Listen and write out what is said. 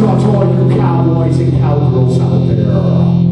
goes out to all you cowboys and cowgirls out there.